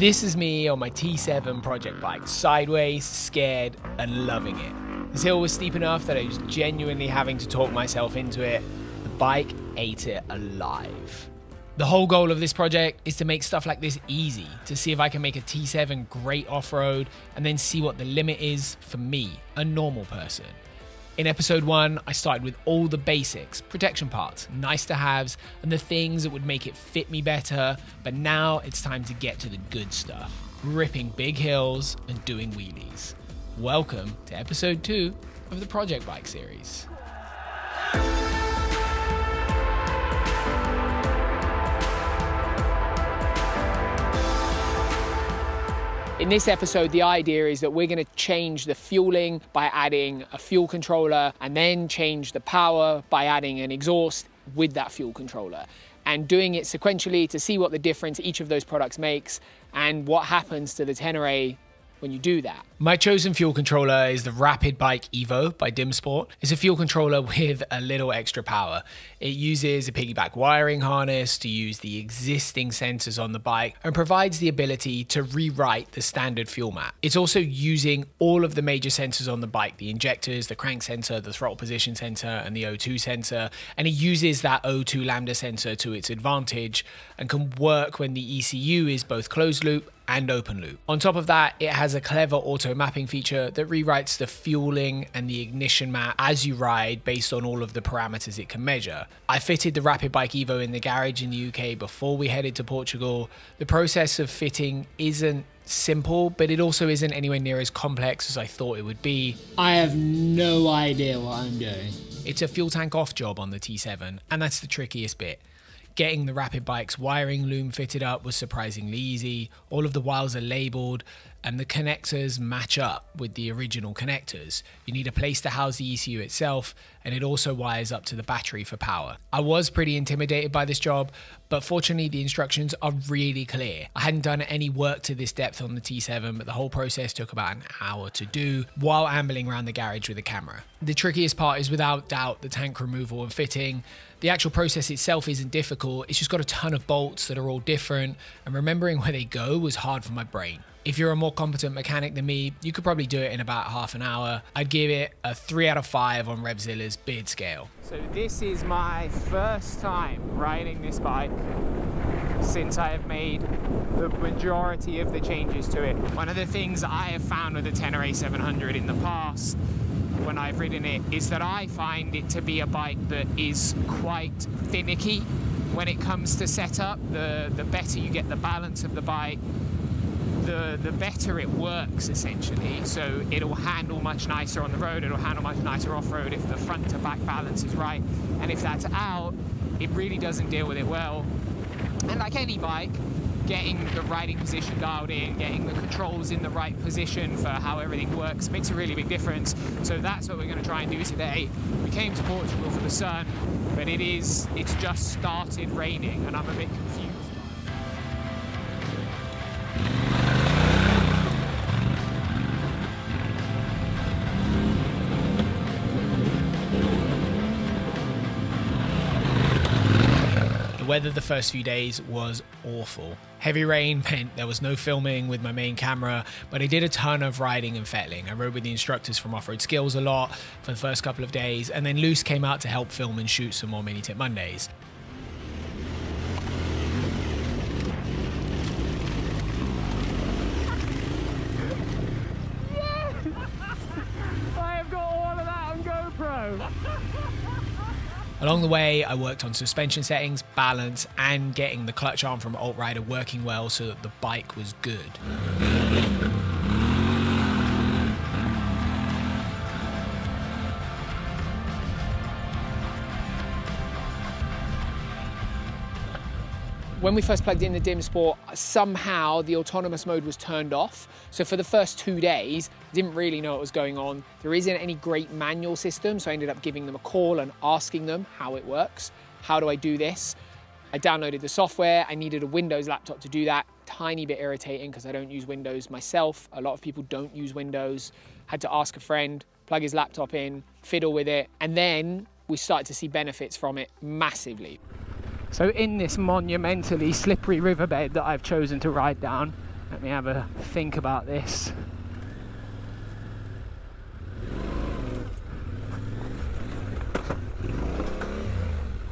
This is me on my T7 project bike, sideways, scared, and loving it. This hill was steep enough that I was genuinely having to talk myself into it. The bike ate it alive. The whole goal of this project is to make stuff like this easy, to see if I can make a T7 great off road, and then see what the limit is for me, a normal person. In episode one, I started with all the basics protection parts, nice to haves, and the things that would make it fit me better. But now it's time to get to the good stuff ripping big hills and doing wheelies. Welcome to episode two of the Project Bike series. In this episode, the idea is that we're going to change the fueling by adding a fuel controller and then change the power by adding an exhaust with that fuel controller and doing it sequentially to see what the difference each of those products makes and what happens to the Tenere when you do that. My chosen fuel controller is the Rapid Bike Evo by Dimsport. It's a fuel controller with a little extra power. It uses a piggyback wiring harness to use the existing sensors on the bike and provides the ability to rewrite the standard fuel map. It's also using all of the major sensors on the bike, the injectors, the crank sensor, the throttle position sensor, and the O2 sensor. And it uses that O2 lambda sensor to its advantage and can work when the ECU is both closed loop and open loop. On top of that, it has a clever auto mapping feature that rewrites the fueling and the ignition map as you ride based on all of the parameters it can measure. I fitted the Rapid Bike Evo in the garage in the UK before we headed to Portugal. The process of fitting isn't simple, but it also isn't anywhere near as complex as I thought it would be. I have no idea what I'm doing. It's a fuel tank off job on the T7, and that's the trickiest bit. Getting the Rapid Bike's wiring loom fitted up was surprisingly easy. All of the wires are labeled and the connectors match up with the original connectors. You need a place to house the ECU itself, and it also wires up to the battery for power. I was pretty intimidated by this job, but fortunately, the instructions are really clear. I hadn't done any work to this depth on the T7, but the whole process took about an hour to do while ambling around the garage with a camera. The trickiest part is without doubt the tank removal and fitting. The actual process itself isn't difficult, it's just got a ton of bolts that are all different, and remembering where they go was hard for my brain. If you're a more competent mechanic than me, you could probably do it in about half an hour. I'd give it a 3 out of 5 on Revzilla's beard scale. So this is my first time riding this bike since I have made the majority of the changes to it. One of the things I have found with the Tenere 700 in the past when I've ridden it is that I find it to be a bike that is quite finicky when it comes to setup. The, the better you get the balance of the bike, the, the better it works essentially. So it'll handle much nicer on the road, it'll handle much nicer off road if the front to back balance is right. And if that's out, it really doesn't deal with it well. And like any bike, getting the riding position dialed in, getting the controls in the right position for how everything works makes a really big difference. So that's what we're going to try and do today. We came to Portugal for the sun, but it is, it's just started raining and I'm a bit confused. Weather the first few days was awful. Heavy rain meant there was no filming with my main camera, but I did a ton of riding and fettling. I rode with the instructors from Off Road Skills a lot for the first couple of days, and then Luce came out to help film and shoot some more Mini Tip Mondays. Along the way, I worked on suspension settings, balance, and getting the clutch arm from Alt Rider working well so that the bike was good. When we first plugged in the Dim Sport, somehow the autonomous mode was turned off. So for the first two days, didn't really know what was going on. There isn't any great manual system, so I ended up giving them a call and asking them how it works. How do I do this? I downloaded the software. I needed a Windows laptop to do that. Tiny bit irritating because I don't use Windows myself. A lot of people don't use Windows. Had to ask a friend, plug his laptop in, fiddle with it, and then we started to see benefits from it massively. So in this monumentally slippery riverbed that I've chosen to ride down, Let me have a think about this.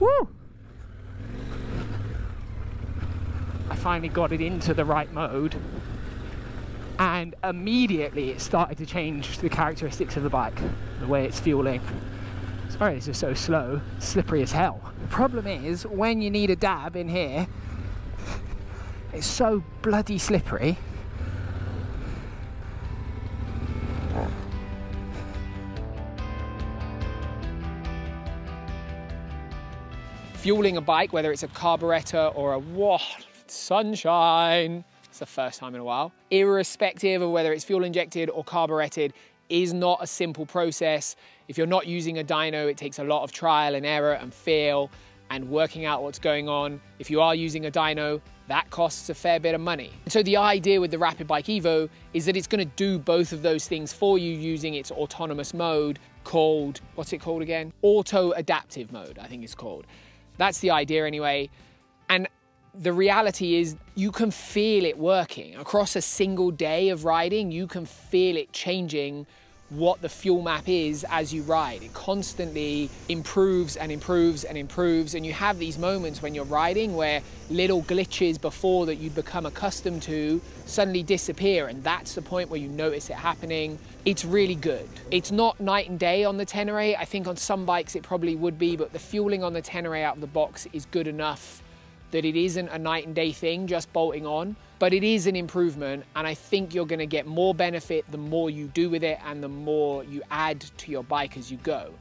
Woo! I finally got it into the right mode and immediately it started to change the characteristics of the bike, the way it's fueling. This is so slow, slippery as hell. The problem is when you need a dab in here, it's so bloody slippery. Fueling a bike, whether it's a carburetor or a whoa, sunshine, it's the first time in a while, irrespective of whether it's fuel injected or carbureted, is not a simple process. If you're not using a dyno, it takes a lot of trial and error and fail and working out what's going on. If you are using a dyno, that costs a fair bit of money. So the idea with the Rapid Bike Evo is that it's gonna do both of those things for you using its autonomous mode called, what's it called again? Auto adaptive mode, I think it's called. That's the idea anyway. And the reality is you can feel it working across a single day of riding you can feel it changing what the fuel map is as you ride. It constantly improves and improves and improves and you have these moments when you're riding where little glitches before that you'd become accustomed to suddenly disappear and that's the point where you notice it happening. It's really good. It's not night and day on the Tenere. I think on some bikes it probably would be but the fueling on the Tenere out of the box is good enough that it isn't a night and day thing just bolting on, but it is an improvement. And I think you're going to get more benefit the more you do with it and the more you add to your bike as you go.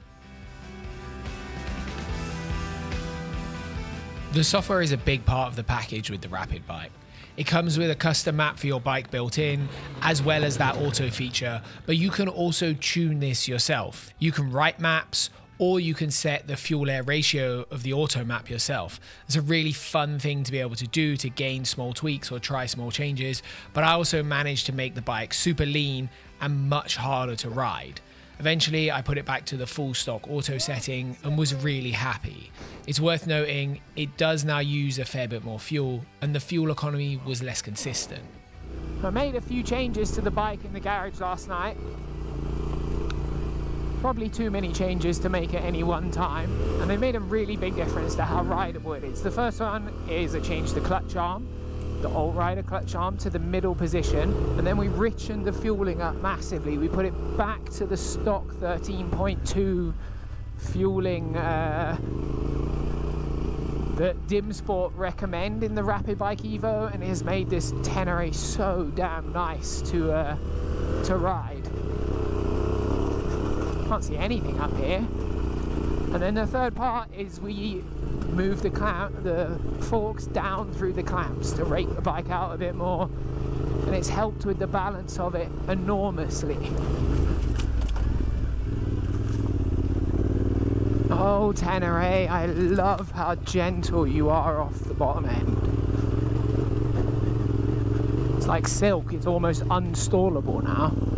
The software is a big part of the package with the Rapid Bike. It comes with a custom map for your bike built in, as well as that auto feature, but you can also tune this yourself. You can write maps, or you can set the fuel air ratio of the auto map yourself. It's a really fun thing to be able to do to gain small tweaks or try small changes, but I also managed to make the bike super lean and much harder to ride. Eventually, I put it back to the full stock auto setting and was really happy. It's worth noting it does now use a fair bit more fuel, and the fuel economy was less consistent. I made a few changes to the bike in the garage last night, probably too many changes to make at any one time, and they made a really big difference to how rideable it is. The first one is a change the clutch arm, the Alt Rider clutch arm to the middle position, and then we richened the fueling up massively. We put it back to the stock 13.2 fueling uh, that Dim Sport recommend in the Rapid Bike Evo, and it has made this Tenere so damn nice to uh, to ride can't see anything up here. And then the third part is we move the clamp, the forks down through the clamps to rake the bike out a bit more. And it's helped with the balance of it enormously. Oh, Tenere, I love how gentle you are off the bottom end. It's like silk, it's almost unstallable now.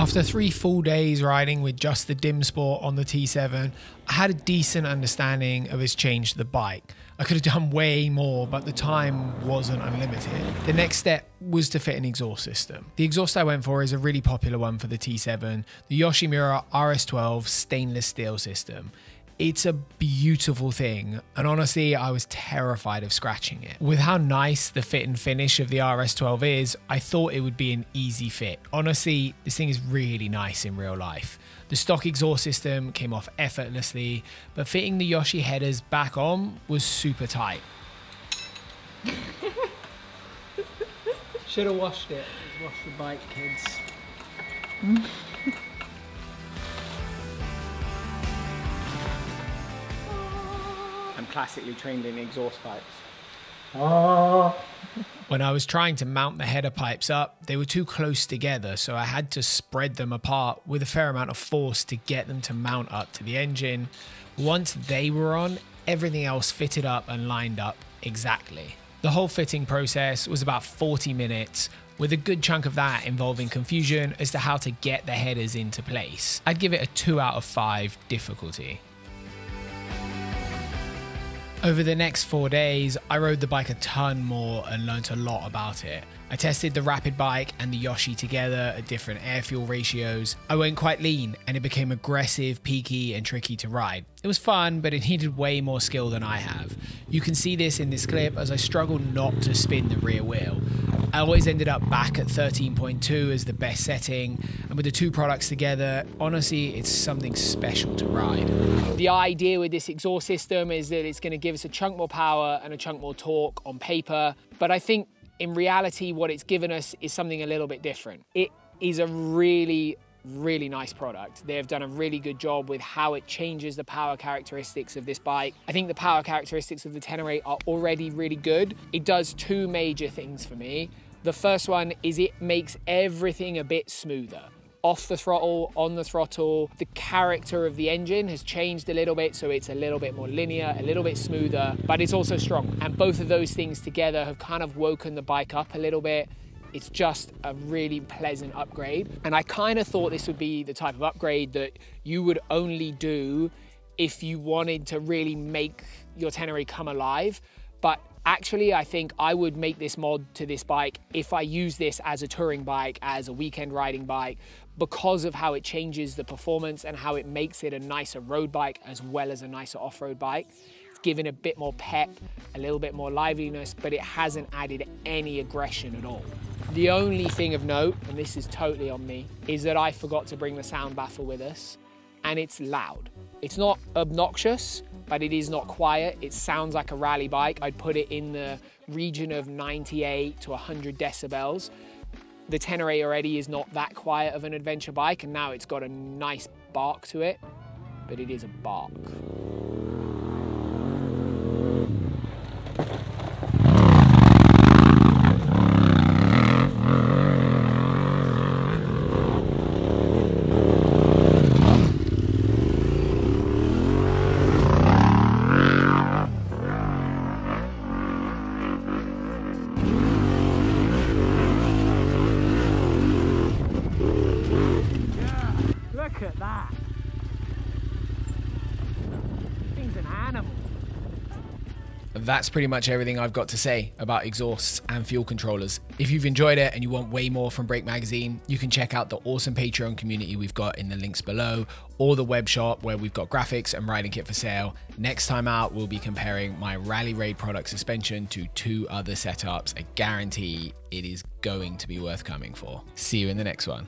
After three full days riding with just the Dim Sport on the T7, I had a decent understanding of its change to the bike. I could have done way more, but the time wasn't unlimited. The next step was to fit an exhaust system. The exhaust I went for is a really popular one for the T7, the Yoshimura RS12 stainless steel system. It's a beautiful thing, and honestly, I was terrified of scratching it. With how nice the fit and finish of the RS12 is, I thought it would be an easy fit. Honestly, this thing is really nice in real life. The stock exhaust system came off effortlessly, but fitting the Yoshi headers back on was super tight. Should have washed it. Wash the bike, kids. Hmm? Classically trained in exhaust pipes. Oh. When I was trying to mount the header pipes up, they were too close together, so I had to spread them apart with a fair amount of force to get them to mount up to the engine. Once they were on, everything else fitted up and lined up exactly. The whole fitting process was about 40 minutes, with a good chunk of that involving confusion as to how to get the headers into place. I'd give it a 2 out of 5 difficulty. Over the next four days, I rode the bike a ton more and learnt a lot about it. I tested the Rapid bike and the Yoshi together at different air fuel ratios. I went quite lean and it became aggressive, peaky, and tricky to ride. It was fun, but it needed way more skill than I have. You can see this in this clip as I struggled not to spin the rear wheel. I always ended up back at 13.2 as the best setting, and with the two products together, honestly, it's something special to ride. The idea with this exhaust system is that it's going to give us a chunk more power and a chunk more torque on paper, but I think in reality, what it's given us is something a little bit different. It is a really really nice product. They have done a really good job with how it changes the power characteristics of this bike. I think the power characteristics of the Tenere are already really good. It does two major things for me. The first one is it makes everything a bit smoother off the throttle, on the throttle. The character of the engine has changed a little bit, so it's a little bit more linear, a little bit smoother, but it's also strong. And both of those things together have kind of woken the bike up a little bit. It's just a really pleasant upgrade. And I kind of thought this would be the type of upgrade that you would only do if you wanted to really make your Tenere come alive. But Actually, I think I would make this mod to this bike if I use this as a touring bike, as a weekend riding bike, because of how it changes the performance and how it makes it a nicer road bike as well as a nicer off-road bike. It's given a bit more pep, a little bit more liveliness, but it hasn't added any aggression at all. The only thing of note, and this is totally on me, is that I forgot to bring the sound baffle with us, and it's loud. It's not obnoxious, but it is not quiet. It sounds like a rally bike. I'd put it in the region of 98 to 100 decibels. The Tenere already is not that quiet of an adventure bike, and now it's got a nice bark to it, but it is a bark. That's pretty much everything I've got to say about exhausts and fuel controllers. If you've enjoyed it and you want way more from Brake Magazine, you can check out the awesome Patreon community we've got in the links below, or the web shop where we've got graphics and riding kit for sale. Next time out, we'll be comparing my Rally Raid product suspension to two other setups. I guarantee it is going to be worth coming for. See you in the next one.